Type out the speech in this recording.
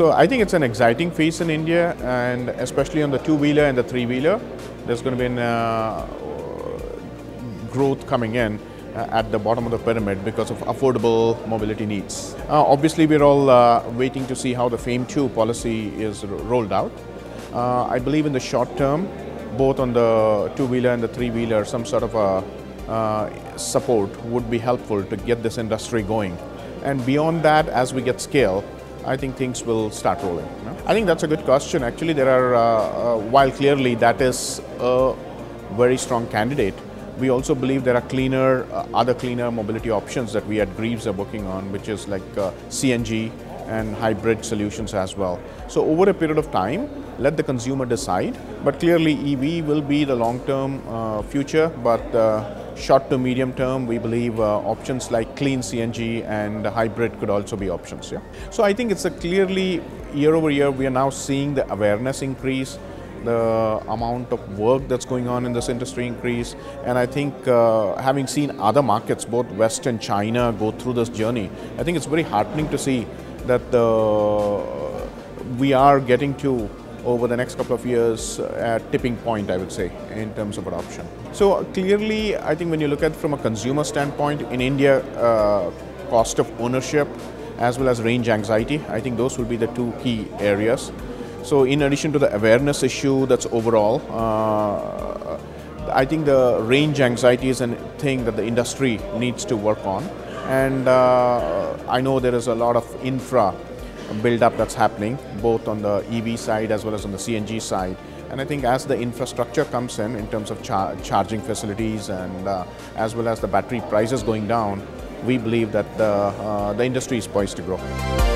So I think it's an exciting phase in India, and especially on the two-wheeler and the three-wheeler, there's going to be an uh, growth coming in uh, at the bottom of the pyramid because of affordable mobility needs. Uh, obviously, we're all uh, waiting to see how the FAME 2 policy is rolled out. Uh, I believe in the short term, both on the two-wheeler and the three-wheeler, some sort of a uh, support would be helpful to get this industry going. And beyond that, as we get scale, I think things will start rolling. You know? I think that's a good question. Actually, there are, uh, uh, while clearly that is a very strong candidate, we also believe there are cleaner, uh, other cleaner mobility options that we at Greaves are working on, which is like uh, CNG and hybrid solutions as well. So over a period of time, let the consumer decide. But clearly EV will be the long-term uh, future, but uh, short to medium term, we believe uh, options like clean CNG and hybrid could also be options. Yeah. So I think it's a clearly year over year, we are now seeing the awareness increase the amount of work that's going on in this industry increase. And I think uh, having seen other markets, both West and China, go through this journey, I think it's very heartening to see that the, we are getting to over the next couple of years a tipping point, I would say, in terms of adoption. So clearly, I think when you look at from a consumer standpoint, in India, uh, cost of ownership as well as range anxiety, I think those will be the two key areas. So in addition to the awareness issue that's overall, uh, I think the range anxiety is a thing that the industry needs to work on. And uh, I know there is a lot of infra build up that's happening, both on the EV side as well as on the CNG side. And I think as the infrastructure comes in, in terms of char charging facilities and uh, as well as the battery prices going down, we believe that the, uh, the industry is poised to grow.